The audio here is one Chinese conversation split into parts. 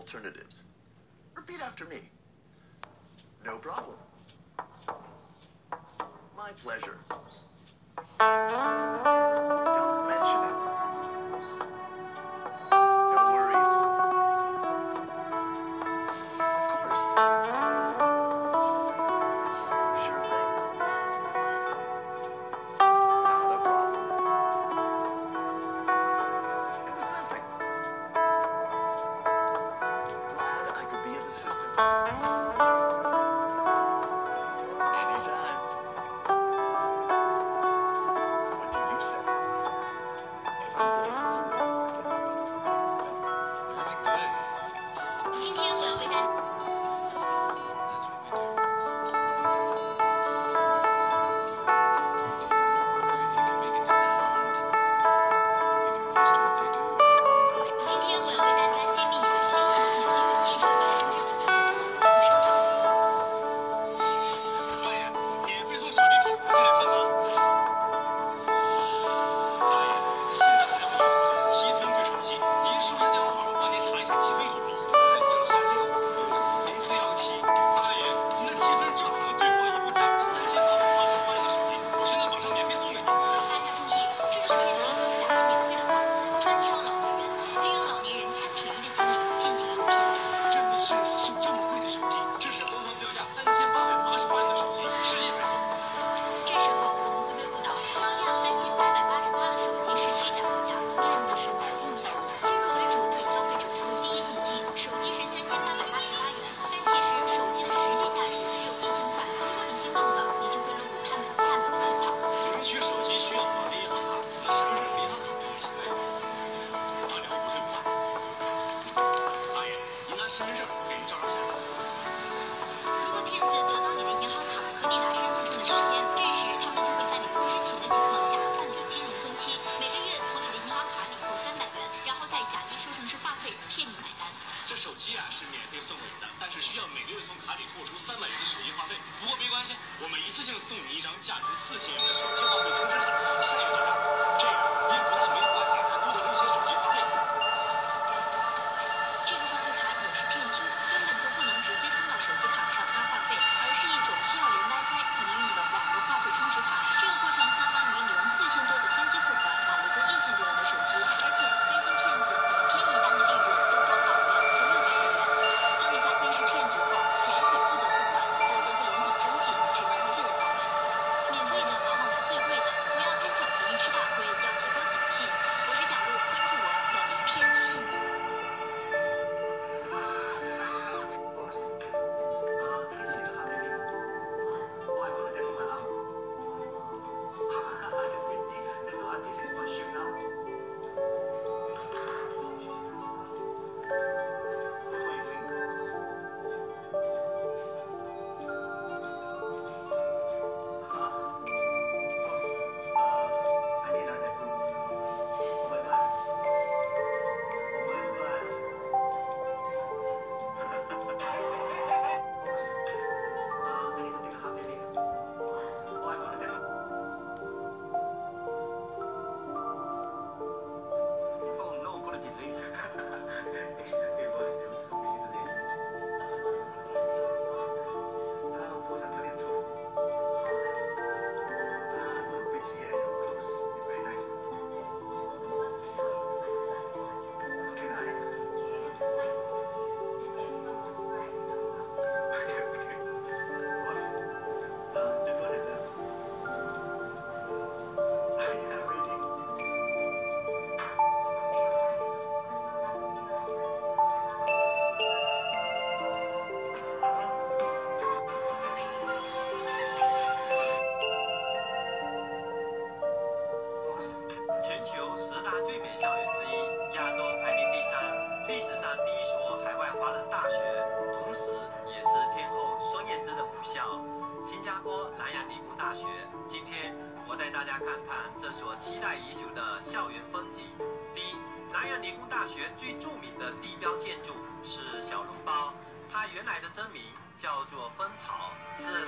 alternatives. Repeat after me. No problem. My pleasure. Don't mention it. Música 充值话费骗你买单这手机啊是免费送给你的但是需要每个月从卡里扣除三百元的手机话费。不过没关系我们一次性送你一张价值四千元的手机话费充值卡下月到账全球十大最美校园之一亚洲排名第三历史上第一所海外华人大学同时也是天后孙燕姿的母校。新加坡南洋理工大学今天我带大家看看这所期待已久的校园风景。第一南洋理工大学最著名的地标建筑是小笼包它原来的真名叫做蜂巢是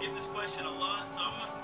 get this question a lot, so I'm going to